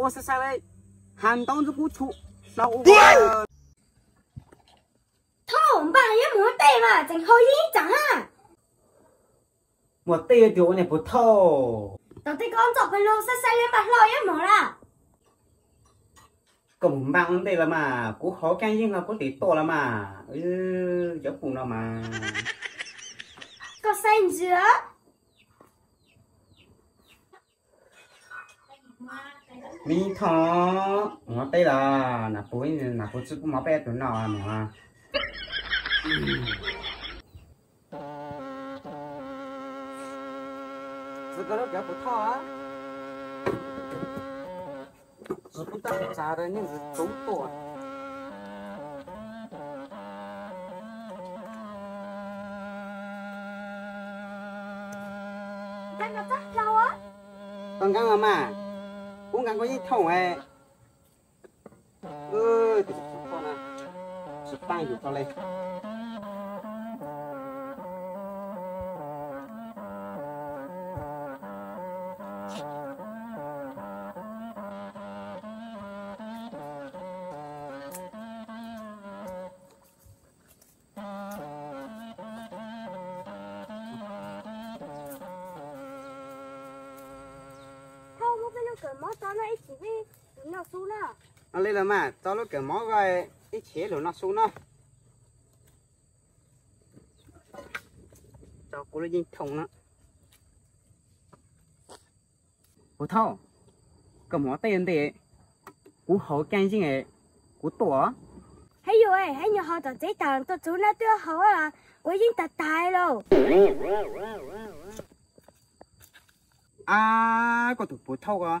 ô sa sa muốn tê mà chẳng hơi gì chẳng à mà tê chỗ này bột thô tao tê con chọc phải lô sa sa lên bạc lòi ấy mở ra cổng mạng đây là mà cú khó canh nhưng là có tí to là mà ừ giống cùng nào mà có xanh chưa mi thọ nó tây là nà bối nà bối chút mà bé tụi nó mà. Sự cái đó kéo phụ thọ á. Chỉ phụ ta trả đây? nhưng sự tốn tuổi Đang gặp rất lâu á. Còn các mà mà cũng ngắn có gì thầu hè ơ thì sụp con à sụp tay được cho lên cái mó nó ít chỉ nó xuống nó nó lên là mà tao lúc cái máu gọi ít chế rồi nó xuống nó. Cho cô lên thùng nó. Bố thâu cái máu tay anh đấy cú hậu canh gì ấy cú tổ hay rồi ấy hay nhiều họ tao giấy tờ tao chú nó đưa hậu là cô yên tật tài rồi. À có tụi bố thâu à?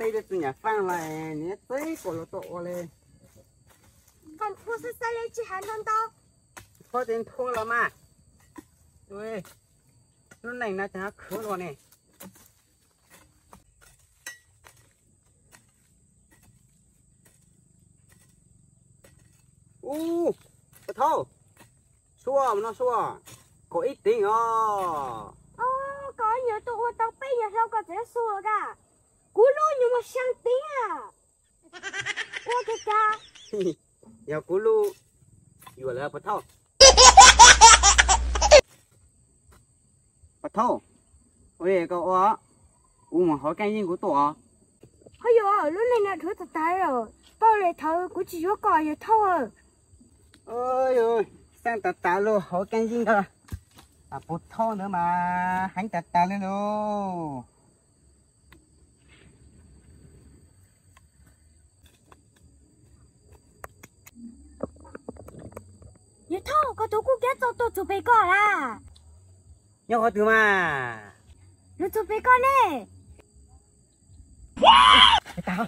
tây được nhà phang lại nhé tây của lỗ tổ lên. Con khu sẽ xây lên chỉ hàng đông đâu có đến thua là mà ui lúc này nó chả khứa rồi này. U bà thâu xua nó xua. Có ít tiếng ô ô có nhiều tụ tao bây giờ đâu có thể xua cả. Kulu nyo masyang tinga. Kote ka. Ya kulu. Iwa la pataw. Pataw. Oye ka oa. Uma ho kan yin ko to a. Hayo, lu này na thu ta ta rồi. Bao lệ thầu của chị vô còi vậy thôi. Ôi ôi, sang ta ta luôn, hổ can riêng thôi. À, bột thô nữa mà, hắn ta ta lên luôn. cái thô có chú cú kết chú bé cỏ là nhau có thứ mà chú bé con nè tao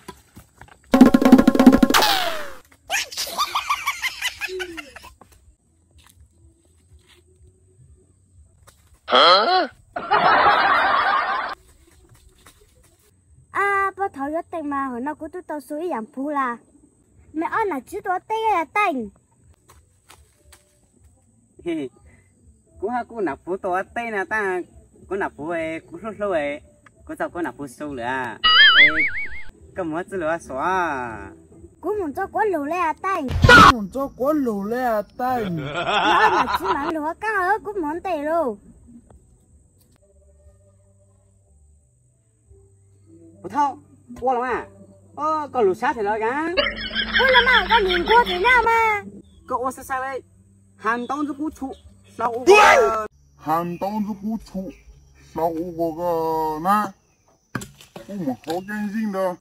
à, bố thảo rất tình mà, hồi nó cũng tụi tao suy giảm phú Mẹ ơn là chứ tụi tao là tình cú ha cú nạp phú to tê nà ta cú nạp phú ấy cú lô lô ấy cú tao cú nạp phú số nữa à. Cầm mất chứ lửa xóa. Cú muốn cho quá lù lê à tay muốn cho quá lù lê à tay nó là chỉ mà lúa cá ở cú muốn tê lô. Bố thâu quá lắm à? Ô còn lù sát thì nó gá. Ô lắm à con nhìn qua thì nào mà. Cậu ô sát sao đây? 喊当子鼓出，烧我个！喊当子鼓出，烧我个哪？我们好干净的。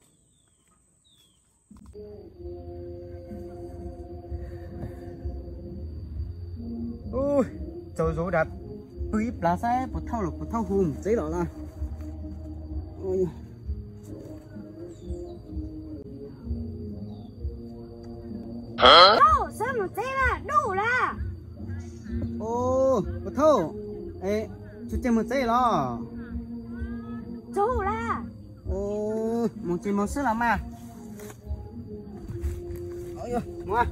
哦，走走的，不一拉，不透了，不透风，贼冷了。哎呀！啊、路什么贼了？路了。Thâu. Ê chú chơi một giây lo đủ là ô một chỉ một sữa lắm mà ôi mua